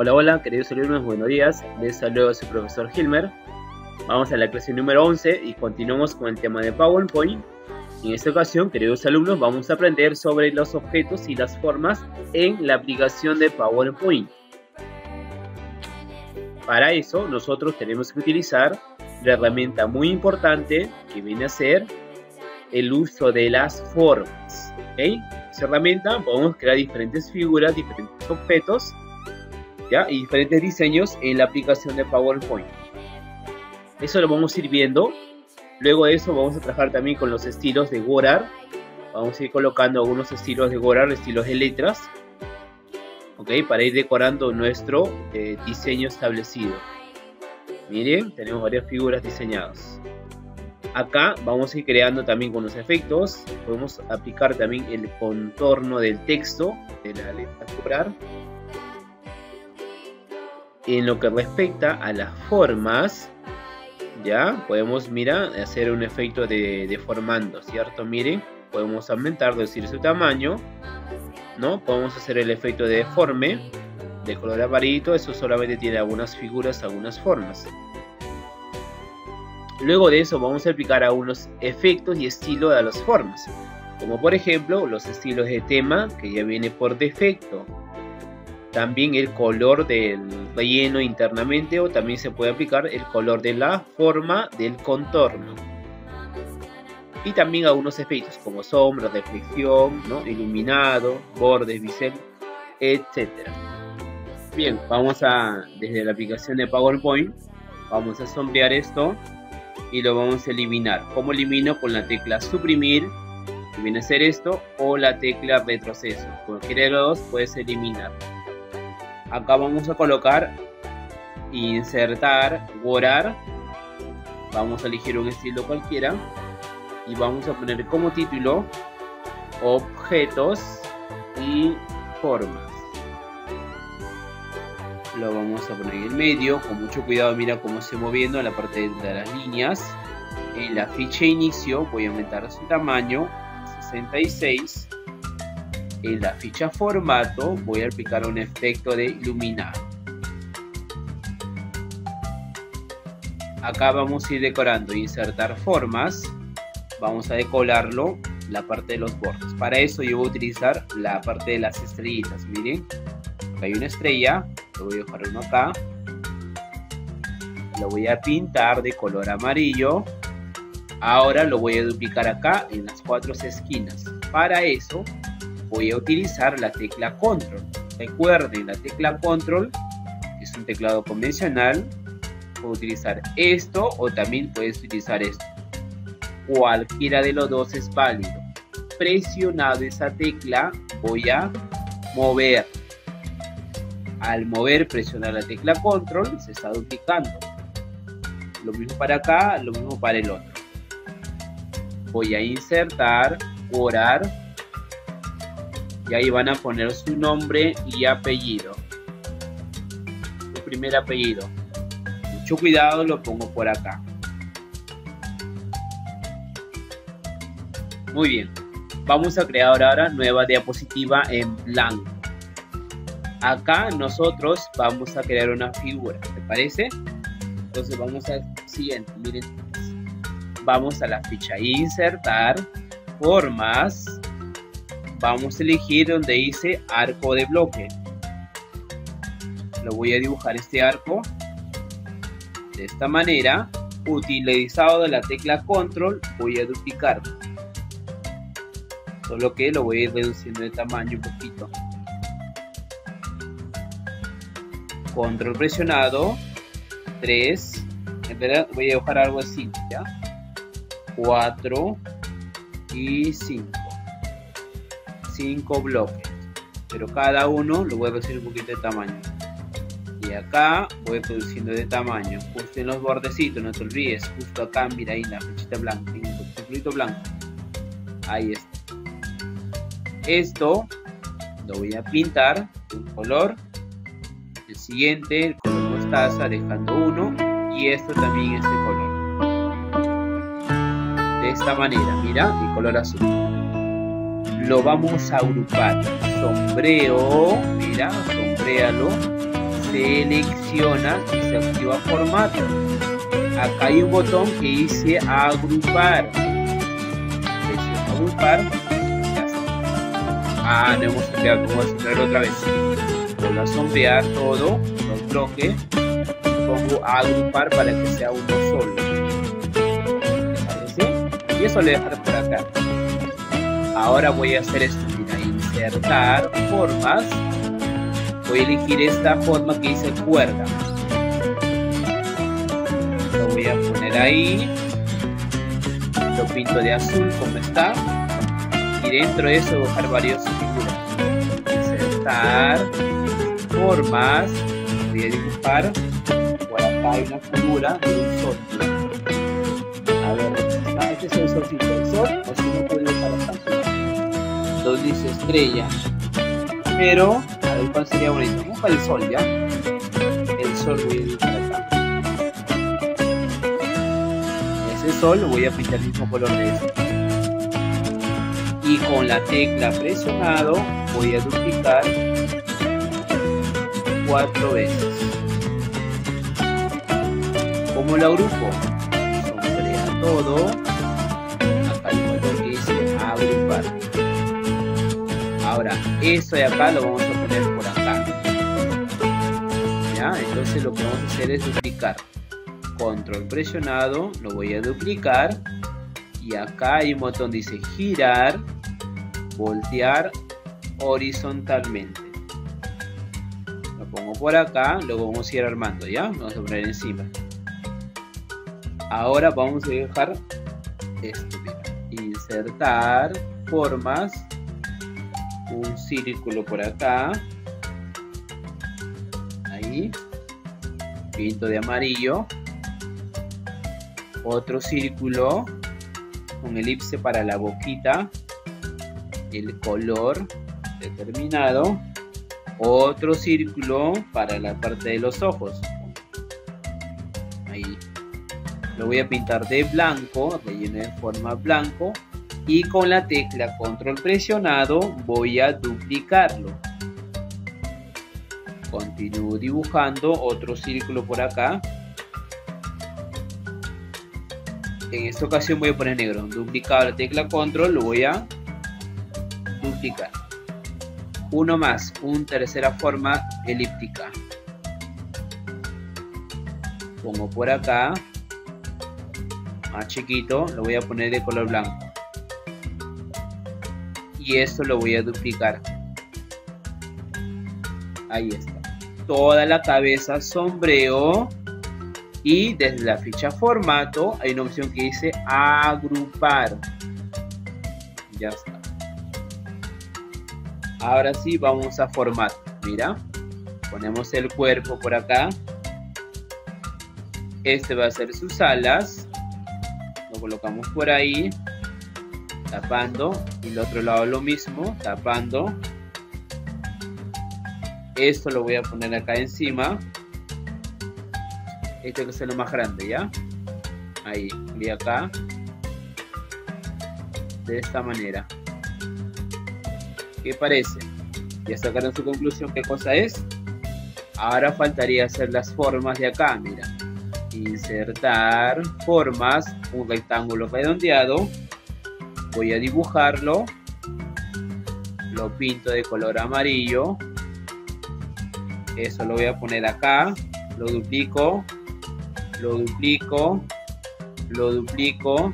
Hola, hola, queridos alumnos, buenos días. Les saludo a su profesor Hilmer. Vamos a la clase número 11 y continuamos con el tema de PowerPoint. En esta ocasión, queridos alumnos, vamos a aprender sobre los objetos y las formas en la aplicación de PowerPoint. Para eso, nosotros tenemos que utilizar la herramienta muy importante que viene a ser el uso de las formas. ¿okay? Esa herramienta podemos crear diferentes figuras, diferentes objetos y diferentes diseños en la aplicación de PowerPoint. Eso lo vamos a ir viendo. Luego de eso vamos a trabajar también con los estilos de Gorar. Vamos a ir colocando algunos estilos de Gorar, estilos de letras. ¿Ok? Para ir decorando nuestro eh, diseño establecido. Miren, tenemos varias figuras diseñadas. Acá vamos a ir creando también con los efectos. Podemos aplicar también el contorno del texto de la letra Gorar en lo que respecta a las formas, ya podemos, mira, hacer un efecto de deformando, ¿cierto? Miren, podemos aumentar, decir su tamaño, ¿no? Podemos hacer el efecto de deforme, de color amarillo, eso solamente tiene algunas figuras, algunas formas. Luego de eso vamos a aplicar algunos efectos y estilos a las formas, como por ejemplo los estilos de tema que ya viene por defecto, también el color del relleno internamente o también se puede aplicar el color de la forma del contorno y también algunos efectos como sombra, reflexión, ¿no? iluminado, bordes, bisel, etcétera. Bien, vamos a desde la aplicación de PowerPoint vamos a sombrear esto y lo vamos a eliminar. ¿Cómo elimino? Con la tecla suprimir, que viene a ser esto, o la tecla retroceso. Cualquiera de los dos puedes eliminar acá vamos a colocar insertar borrar vamos a elegir un estilo cualquiera. Y vamos a poner como título objetos y formas. Lo vamos a poner en el medio con mucho cuidado mira cómo se moviendo en la parte de las líneas. En la ficha inicio voy a aumentar su tamaño 66 en la ficha formato voy a aplicar un efecto de iluminar. Acá vamos a ir decorando, insertar formas. Vamos a decorarlo la parte de los bordes. Para eso yo voy a utilizar la parte de las estrellitas. Miren, hay una estrella. Lo voy a dejar uno acá. Lo voy a pintar de color amarillo. Ahora lo voy a duplicar acá en las cuatro esquinas. Para eso voy a utilizar la tecla control. Recuerden, la tecla control es un teclado convencional. Puedo utilizar esto o también puedes utilizar esto. Cualquiera de los dos es válido. Presionado esa tecla voy a mover. Al mover, presionar la tecla control, se está duplicando. Lo mismo para acá, lo mismo para el otro. Voy a insertar, orar y ahí van a poner su nombre y apellido. Su primer apellido. Mucho cuidado, lo pongo por acá. Muy bien. Vamos a crear ahora nueva diapositiva en blanco. Acá nosotros vamos a crear una figura, ¿te parece? Entonces vamos al siguiente, miren. Vamos a la ficha insertar, formas, vamos a elegir donde dice arco de bloque. Lo voy a dibujar este arco de esta manera. Utilizado de la tecla control voy a duplicar. Solo que lo voy a ir reduciendo de tamaño un poquito. Control presionado 3 en verdad voy a dibujar algo así ya 4 y 5 5 bloques. Pero cada uno lo voy a reducir un poquito de tamaño. Y acá voy reduciendo de tamaño justo en los bordecitos no te olvides justo acá mira ahí la flechita blanca en el circulito blanco. Ahí está. Esto lo voy a pintar un color. El siguiente el color mostaza dejando uno y esto también este color. De esta manera mira el color azul lo vamos a agrupar. Sombreo, mira, sombréalo. selecciona y se activa formato. Acá hay un botón que dice agrupar. Presiona agrupar. Ah, no hemos sombreado, vamos a sombrear otra vez. Voy a sombrear todo, el bloque. Pongo agrupar para que sea uno solo. Y eso le dejaré por acá. Ahora voy a hacer esto, mira, insertar formas. Voy a elegir esta forma que dice cuerda. Lo voy a poner ahí. Lo pinto de azul como está. Y dentro de eso voy a dejar varios figuras. Insertar formas. Voy a dibujar por acá hay una figura de un sol. A ver este es el solcito el sol o dice estrella pero el cual sería bonito. Para el sol, ¿ya? El sol voy a acá. Ese sol lo voy a pintar el mismo color de este. Y con la tecla presionado voy a duplicar cuatro veces. ¿Cómo lo agrupo? Sombrea todo. Ahora, esto de acá lo vamos a entonces lo que vamos a hacer es duplicar. Control presionado lo voy a duplicar. Y acá hay un botón dice girar voltear horizontalmente. Lo pongo por acá luego vamos a ir armando ya vamos a poner encima. Ahora vamos a dejar esto insertar formas un círculo por acá. Pinto de amarillo. Otro círculo. Un elipse para la boquita. El color determinado. Otro círculo para la parte de los ojos. Ahí. Lo voy a pintar de blanco relleno de forma blanco y con la tecla control presionado voy a duplicarlo. Continúo dibujando otro círculo por acá. En esta ocasión voy a poner negro. Duplicado la tecla control lo voy a duplicar. Uno más una tercera forma elíptica. Pongo por acá. Más chiquito lo voy a poner de color blanco y esto lo voy a duplicar. Ahí está. Toda la cabeza sombreo y desde la ficha formato hay una opción que dice agrupar. Ya está. Ahora sí vamos a formato mira ponemos el cuerpo por acá. Este va a ser sus alas. Lo colocamos por ahí tapando y el otro lado lo mismo tapando. Esto lo voy a poner acá encima. Este que es lo más grande ya ahí y acá. De esta manera. ¿qué parece? ya sacaron su conclusión qué cosa es ahora faltaría hacer las formas de acá mira. Insertar formas un rectángulo redondeado voy a dibujarlo. Lo pinto de color amarillo. Eso lo voy a poner acá. Lo duplico. Lo duplico. Lo duplico.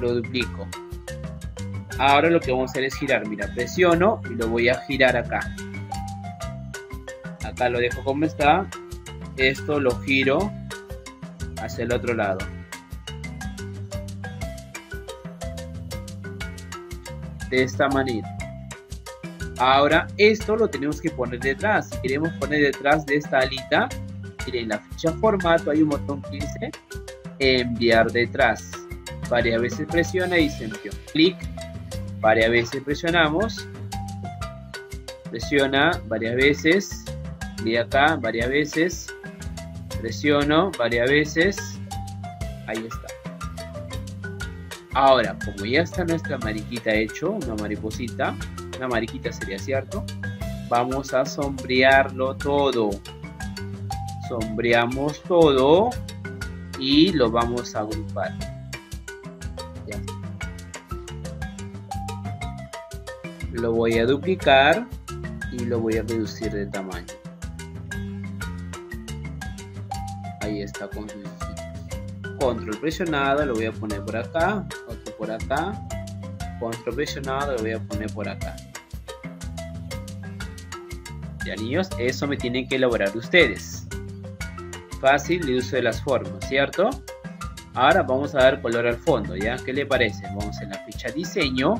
Lo duplico. Ahora lo que vamos a hacer es girar. Mira presiono y lo voy a girar acá. Acá lo dejo como está. Esto lo giro hacia el otro lado de esta manera Ahora esto lo tenemos que poner detrás. Si queremos poner detrás de esta alita, en la ficha formato hay un botón que dice enviar detrás. Varias veces presiona y se envió. Clic, varias veces presionamos. Presiona varias veces. Y acá varias veces. Presiono varias veces. Ahí está. Ahora, como ya está nuestra mariquita hecho, una mariposita, una mariquita sería cierto, vamos a sombrearlo todo. Sombreamos todo y lo vamos a agrupar. Lo voy a duplicar y lo voy a reducir de tamaño. Ahí está con control presionado, lo voy a poner por acá, por acá, control lo voy a poner por acá. Ya niños, eso me tienen que elaborar ustedes. Fácil de uso de las formas, ¿cierto? Ahora vamos a dar color al fondo, ¿ya? ¿Qué le parece? Vamos en la ficha diseño,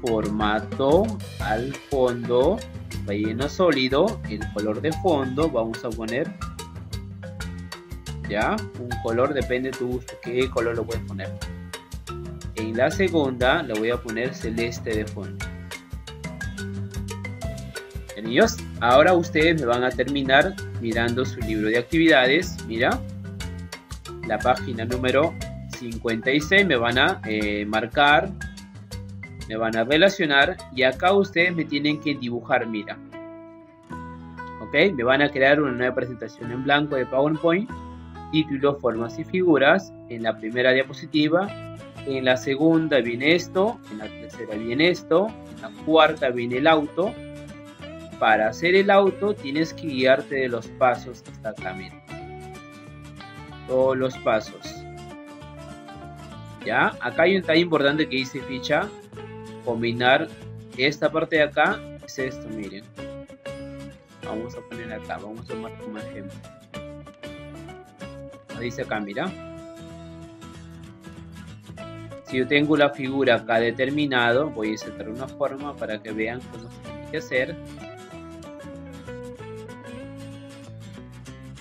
formato al fondo, relleno sólido, el color de fondo, vamos a poner ya un color depende de tu gusto qué color lo puedes poner en la segunda lo voy a poner celeste de fondo niños ahora ustedes me van a terminar mirando su libro de actividades mira la página número 56 me van a eh, marcar me van a relacionar y acá ustedes me tienen que dibujar mira ok me van a crear una nueva presentación en blanco de PowerPoint título, formas y figuras. En la primera diapositiva, en la segunda viene esto, en la tercera viene esto, en la cuarta viene el auto. Para hacer el auto tienes que guiarte de los pasos hasta acá, Todos los pasos. ¿Ya? Acá hay un detalle importante que dice ficha. Combinar esta parte de acá es esto, miren. Vamos a poner acá, vamos a tomar como ejemplo dice acá, mira. Si yo tengo la figura acá determinado, voy a insertar una forma para que vean cómo se tiene que hacer.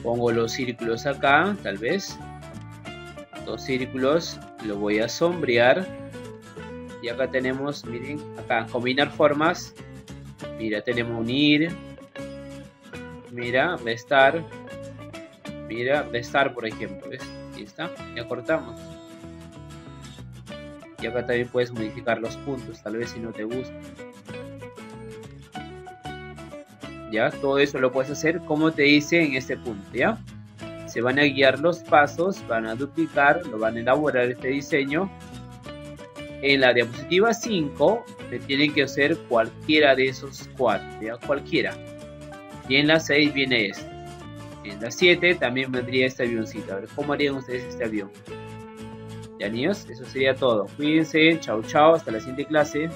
Pongo los círculos acá, tal vez. Dos círculos, lo voy a sombrear. Y acá tenemos, miren, acá combinar formas. Mira, tenemos unir. Mira, restar mira, estar por ejemplo, ¿ves? Ahí está, ya cortamos. Y acá también puedes modificar los puntos, tal vez si no te gusta. Ya, todo eso lo puedes hacer como te dice en este punto, ¿ya? Se van a guiar los pasos, van a duplicar, lo van a elaborar este diseño. En la diapositiva 5 te tienen que hacer cualquiera de esos cuatro, ¿ya? Cualquiera. Y en la 6 viene esto. En la 7 también vendría este avioncito. A ver, ¿cómo harían ustedes este avión? Ya niños, eso sería todo. Cuídense, chao chao, hasta la siguiente clase.